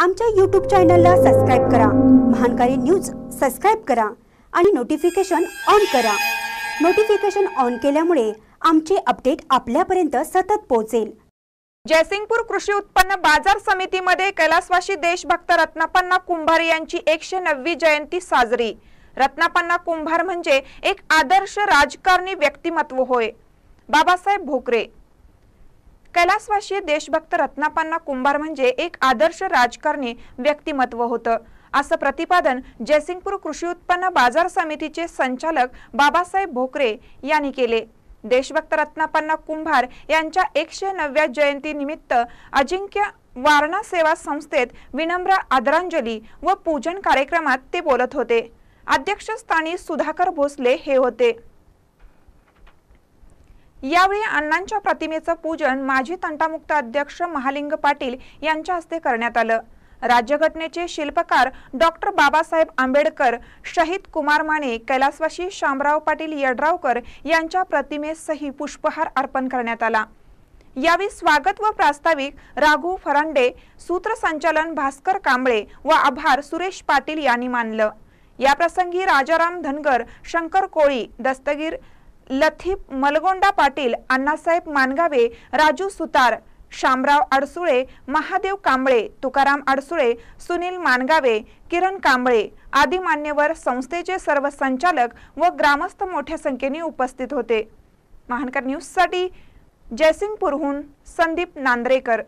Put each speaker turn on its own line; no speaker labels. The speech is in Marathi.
आमच्या यूट्यूब चॅनलला सबस्क्राईब करा. महानकारी न्यूज सबस्क्राईब करा आणि नोटिफिकेशन ऑन करा. नोटिफिकेशन ऑन केल्यामुळे आमचे अपडेट आपल्यापर्यंत सतत पोहोचेल.
जयसिंगपूर कृषी उत्पन्न बाजार समितीमध्ये कैलासवासी देशभक्त रत्नापन्ना कुंभार यांची एकशे नववी जयंती साजरी. रत्नापन्ना कुंभार म्हणजे एक आदर्श राजकारणी व्यक्तिमत्व होय. बाबासाहेब भोकरे. कैलासवासी देशभक्त रत्नापांना कुंभार म्हणजे एक आदर्श राजकारणी व्यक्तिमत्व होतं. असं प्रतिपादन जयसिंगपूर कृषी उत्पन्न बाजार समितीचे संचालक बाबासाहेब भोकरे यांनी केले. देशभक्त रत्नापांना कुंभार यांच्या एकशे नवव्या जयंतीनिमित्त अजिंक्य वारणा सेवा संस्थेत विनम्र आदरांजली व पूजन कार्यक्रमात ते बोलत होते. अध्यक्षस्थानी सुधाकर भोसले हे होते. यावेळी अण्णांच्या प्रतिमेचं पूजन माजी तंटामुक्त अध्यक्ष महालिंग पाटील यांच्या हस्ते करण्यात आलं. राज्यघटनेचे शिल्पकार डॉक्टर बाबासाहेब आंबेडकर शहीद कुमार माने कैलासवासी शामराव पाटील यड्रावकर यांच्या प्रतिमेसही पुष्पहार अर्पण करण्यात आला. यावेळी स्वागत व प्रास्ताविक राघू फरांडे सूत्रसंचालन भास्कर कांबळे व आभार सुरेश पाटील यांनी मानलं. याप्रसंगी राजाराम धनगर शंकर कोळी दस्तगीर लथीप मलगोंडा पाटील अण्णासाहेब मानगावे राजू सुतार शामराव अडसुळे महादेव कांबळे तुकाराम अडसुळे सुनील मानगावे किरण कांबळे आदी मान्यवर संस्थेचे सर्व संचालक व ग्रामस्थ मोठ्या संख्येने उपस्थित होते. महानकर न्यूजसाठी जयसिंगपूरहून संदीप नांद्रेकर.